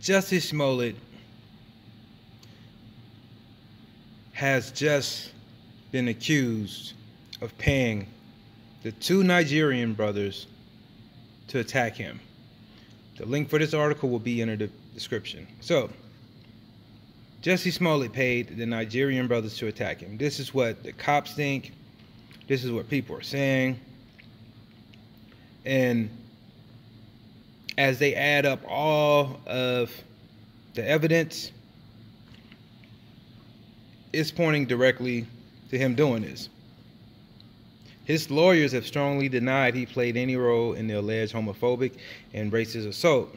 Jussie Smollett has just been accused of paying the two Nigerian brothers to attack him. The link for this article will be in the description. So, Jussie Smollett paid the Nigerian brothers to attack him. This is what the cops think. This is what people are saying. And as they add up all of the evidence, it's pointing directly to him doing this. His lawyers have strongly denied he played any role in the alleged homophobic and racist assault.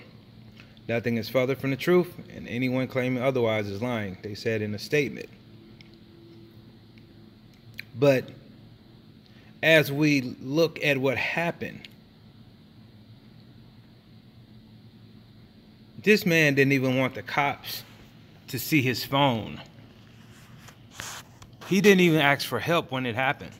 Nothing is further from the truth, and anyone claiming otherwise is lying, they said in a statement. But as we look at what happened, this man didn't even want the cops to see his phone. He didn't even ask for help when it happened.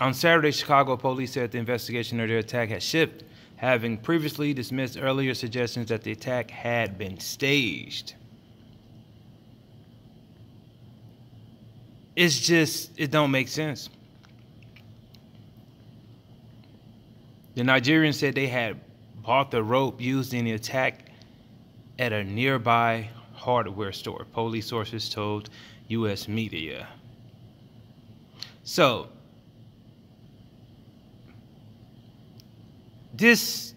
On Saturday, Chicago police said the investigation of their attack had shifted, having previously dismissed earlier suggestions that the attack had been staged. It's just, it don't make sense. The Nigerians said they had bought the rope used in the attack at a nearby hardware store, police sources told U.S. media. So, this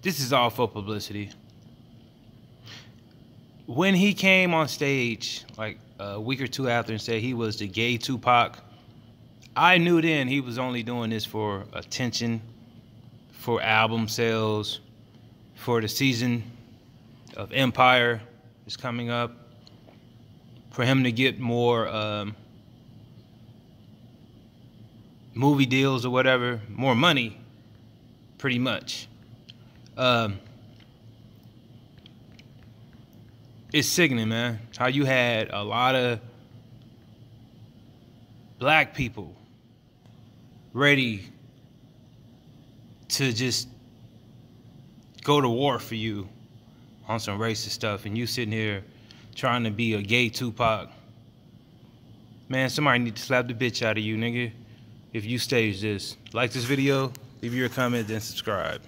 this is all for publicity. When he came on stage, like a week or two after, and said he was the gay Tupac, I knew then he was only doing this for attention, for album sales, for the season of Empire is coming up, for him to get more um, movie deals or whatever, more money, pretty much. Um, it's sickening, man. How you had a lot of black people ready to just go to war for you on some racist stuff, and you sitting here trying to be a gay Tupac. Man, somebody need to slap the bitch out of you, nigga if you stage this. Like this video, leave your comment, then subscribe.